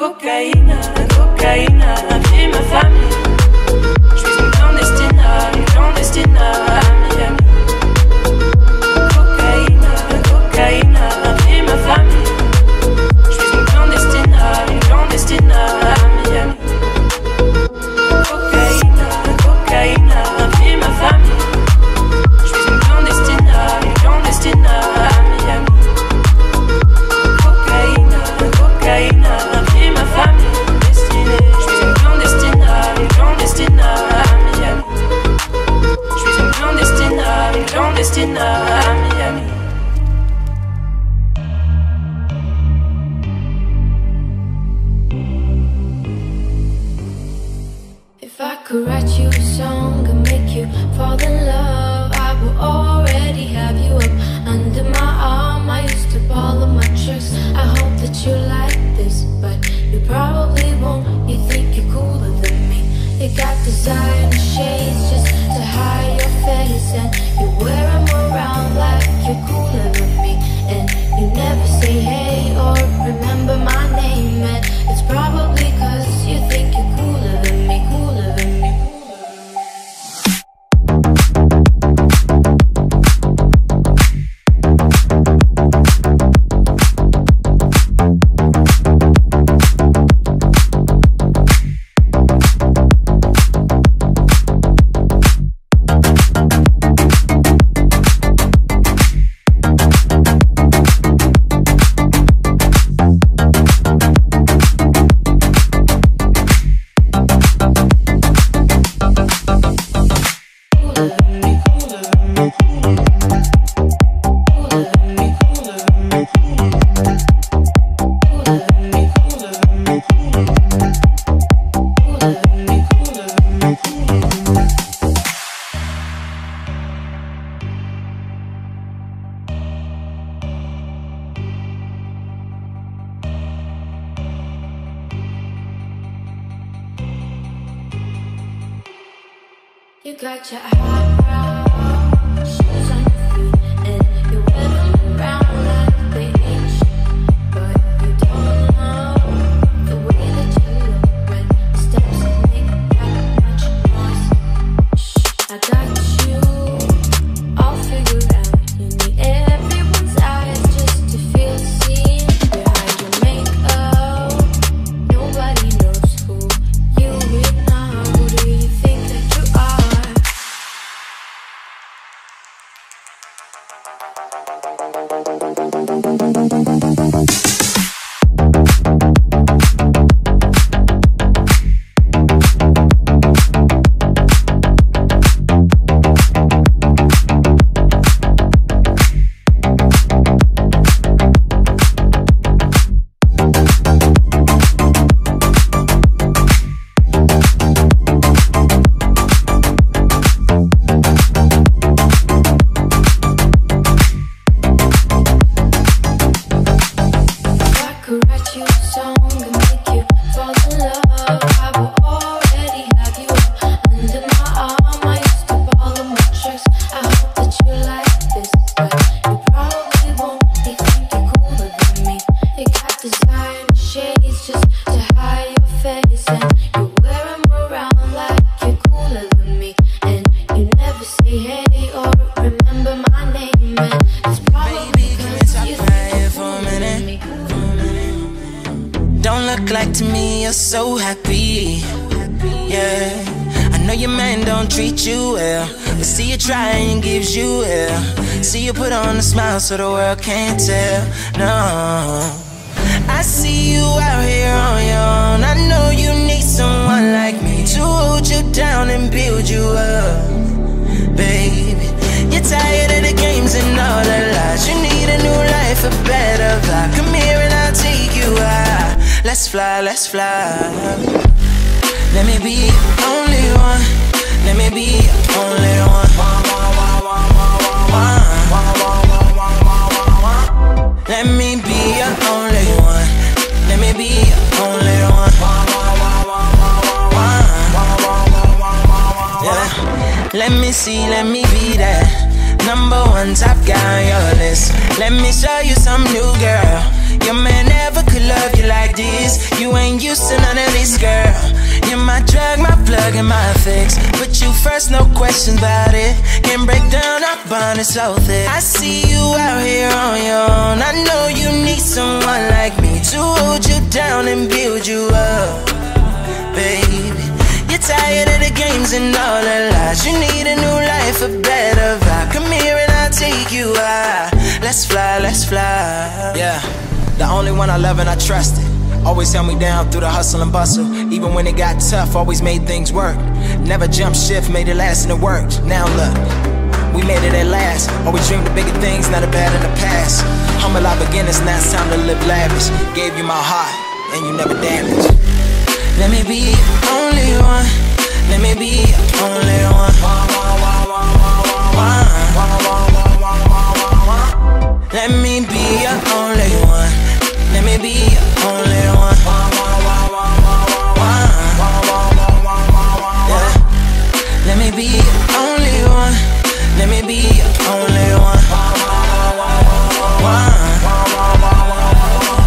cocaína, cocaína. you like this, but you probably won't. You think you're cooler than me. You got designer shades just to hide your face and. Put on a smile so the world can't tell. No. I see you out here on your own. I know you need someone like me to hold you down and build you up, baby. You're tired of the games and all the lies. You need a new life, a better vibe. Come here and I'll take you high. Let's fly, let's fly. Let me be only one. Let me be only one. Let me be your only one. Let me be your only one. Uh, yeah. Let me see, let me be that number one top guy on your list. Let me show you some new girl. Your man never could love you like this. You ain't used to none of this, girl. You're my drug, my plug, and my fix. Put you first, no questions about it. Can break down our bond, it's so thick. I see you out here on your own. I know you need someone like me to hold you down and build you up, baby. You're tired of the games and all the lies. You need a new life, a better vibe. Come here and I'll take you high. Let's fly, let's fly. The only one I love and I trusted. Always held me down through the hustle and bustle. Even when it got tough, always made things work. Never jumped shift, made it last and it worked. Now look, we made it at last. Always dreamed of bigger things, not a bad in the past. Humble our beginners, now it's time to live lavish. Gave you my heart, and you never damaged. Let me be only one. Let me be only one. Let me be your only one. Let me be your only one. Yeah. Let me be your only one. Let me be your only one.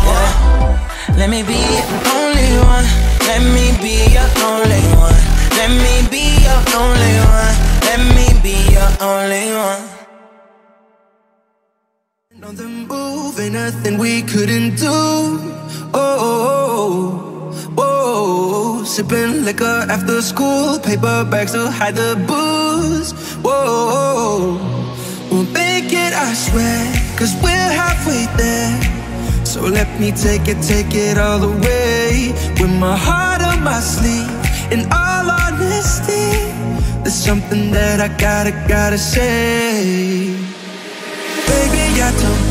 Yeah. Let me be your only one. Let me be your only one. Let me be your only one. Let me be your only one. On the move, nothing we couldn't do. Oh, oh, oh, oh. sipping liquor after school, paper bags to hide the booze. Whoa, we'll make it, I swear, cause we're halfway there. So let me take it, take it all the way. With my heart on my sleeve, in all honesty, there's something that I gotta, gotta say. Baby, I don't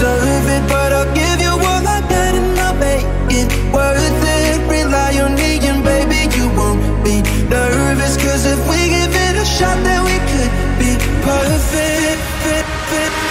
deserve it, but I'll give you all I got and I'll make it worth it. Rely on me and baby, you won't be nervous. Cause if we give it a shot, then we could be perfect.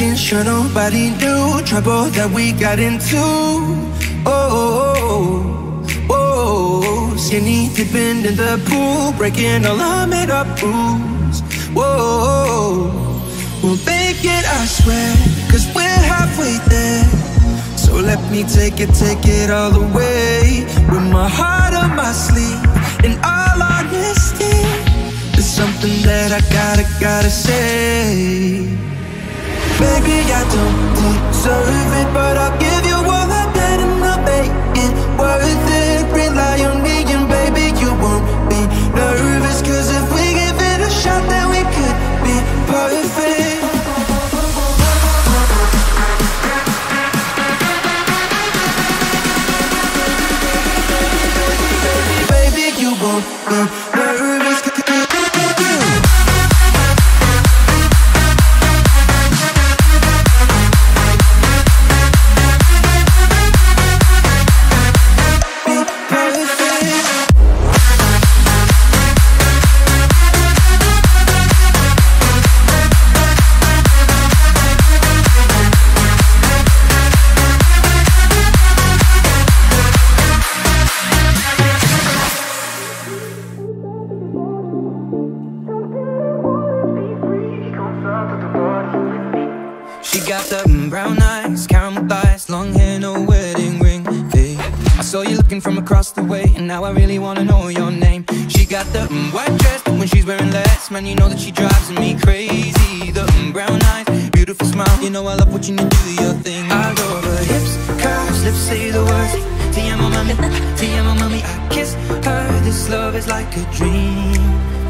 Making sure nobody knew trouble that we got into. Oh, oh, oh, oh, oh. skinny dipping in the pool, breaking all our made up rules. Whoa, we'll make it, I swear, cause we're halfway there. So let me take it, take it all the way. With my heart on my sleeve, in all honesty, there's something that I gotta, gotta say. Baby, I don't deserve it, but I'll give you mm, white dress, but when she's wearing less, man, you know that she drives me crazy. The mm, brown eyes, beautiful smile, you know I love watching you do your thing. I love her hips, curves, lips say the words. Te amo, mami, te amo, mami. I kiss her. This love is like a dream.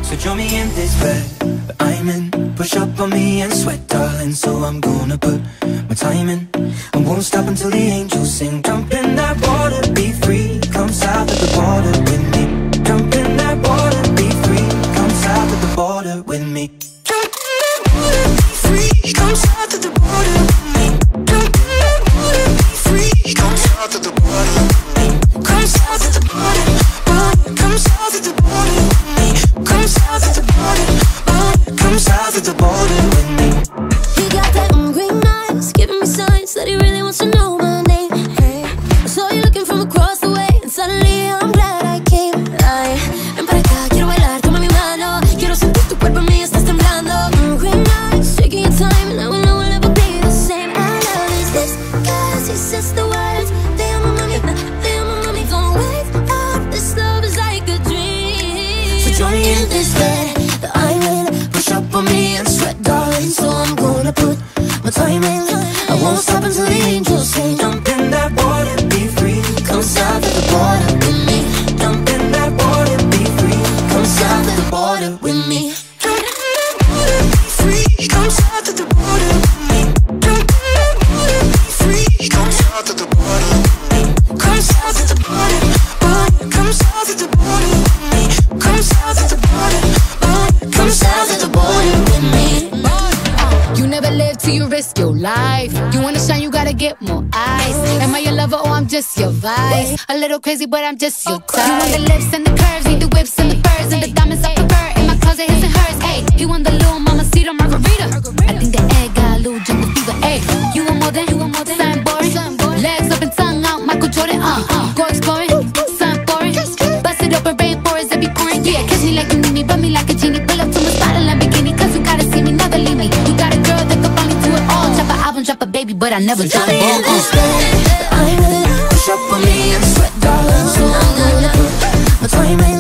So join me in this bed I'm in. Push up on me and sweat, darling. So I'm gonna put my time in. I won't stop until the angels sing. Jump in that water, be free. Come south of the border with me. Me. Water, be free. Come south of the border water, be free. Come south of the border with me. Come south of the border. Your life. You wanna shine, you gotta get more eyes. Am I your lover or I'm just your vice? A little crazy, but I'm just your type. You want the lips and the curves, need the whips and the furs and the diamonds I prefer. In my closet, his and hers. Hey, you want the little mama cedar margarita? I think the egg got a little jungle fever. Hey, you want more than you want more than something boring. Legs up and tongue out, Michael Jordan. Uh, go but I never drop a ball. I'm in. Push up on me and sweat, darling. So I'm gonna put my time